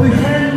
Oy hello,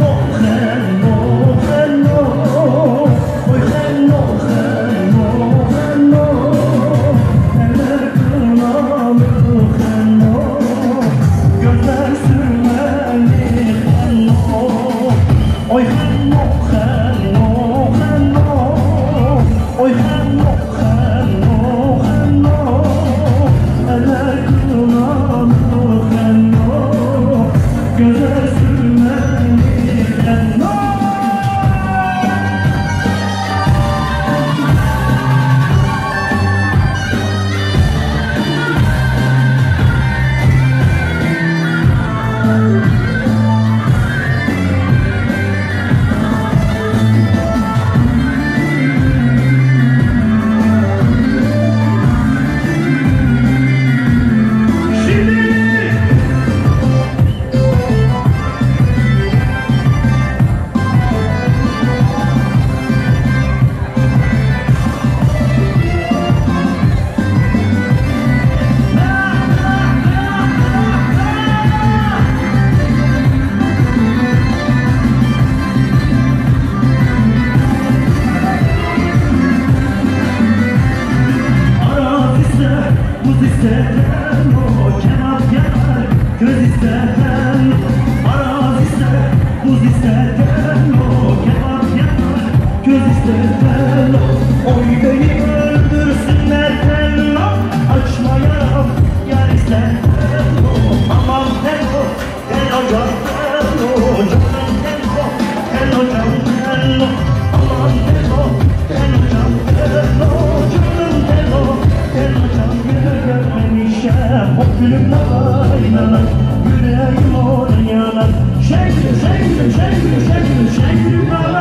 ise o kebap yer, göz ise Araz ise, buz ise o kebap yer, göz ise Oy shake it, shake it, shake it, shake it, shake it, shake it,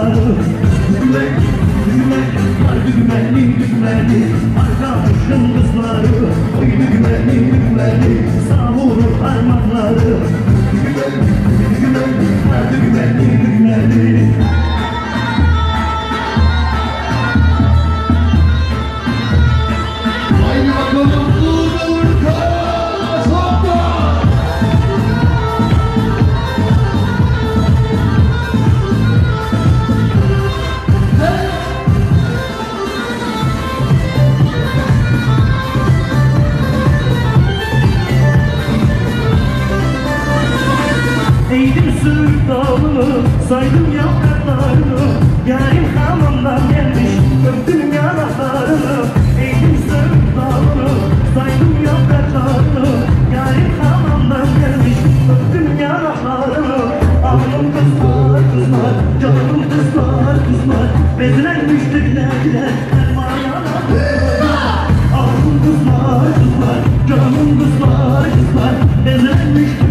Düğmeli düğmeli Yar düğmeli düğmeli Arkadaşın kızları Oy düğmeli düğmeli Savurur parmakları Yar düğmeli düğmeli Eğdim sür dalını Saydım yapraklarını Yarim hamamdan gelmiş Öptüm yanaklarını. Eğdim sür dalını Saydım yapraklarını Yarim hamamdan gelmiş Öptüm yanaklarını. Ağlım kızlar kızlar Canım kızlar kızlar. Bezilenmiştir nerede Ağlım kızlar kızlar Canım kızlar kızlar. Bezilenmiştir